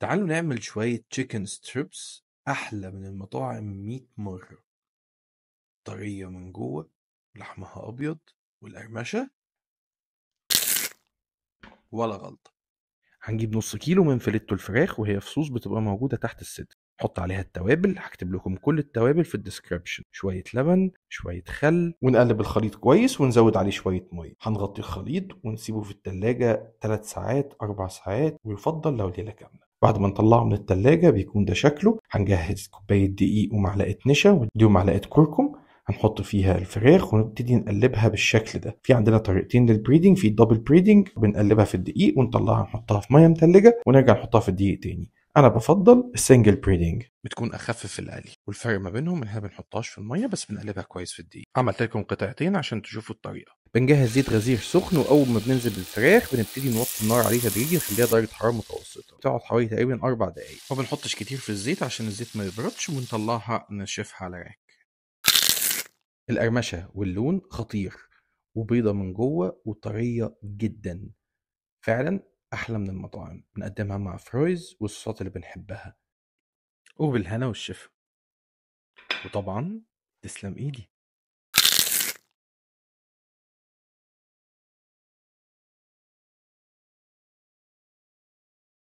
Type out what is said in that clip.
تعالوا نعمل شوية chicken strips أحلى من المطاعم 100 مرة. طرية من جوه لحمها أبيض والقرمشة. ولا غلطة. هنجيب نص كيلو من فيليتو الفراخ وهي فصوص بتبقى موجودة تحت الصدر. نحط عليها التوابل هكتب لكم كل التوابل في ال description. شوية لبن شوية خل. ونقلب الخليط كويس ونزود عليه شوية مية. هنغطي الخليط ونسيبه في التلاجة 3 ساعات 4 ساعات ويفضل لو ليلة كاملة. بعد ما نطلعه من التلاجة بيكون ده شكله. هنجهز كوباية دقيق ومعلقة نشا ودي ومعلقة كركم. هنحط فيها الفراخ ونبتدي نقلبها بالشكل ده. في عندنا طريقتين لل breading في ال double breading بنقلبها في الدقيق ونطلعها نحطها في مية متلجه ونرجع نحطها في الدقيق تاني. أنا بفضل ال single breading بتكون اخف في القلي والفرق ما بينهم إن إحنا بنحطهاش في المية بس بنقلبها كويس في الدقيق. عملت لكم قطعتين عشان تشوفوا الطريقة. بنجهز زيت غزير سخن واول ما بننزل بالفراخ بنبتدي نوطي النار عليه تدريجي نخليها درجة حرارة متوسطة. بتقعد حوالي تقريبا أربع دقائق ما بنحطش كتير في الزيت عشان الزيت ما يبردش ونطلعها نشفها على rack القرمشة واللون خطير وبيضة من جوه وطرية جدا. فعلا أحلى من المطاعم. بنقدمها مع فرويز والصوصات اللي بنحبها. وبالهنا والشفا. وطبعا تسلم إيدي.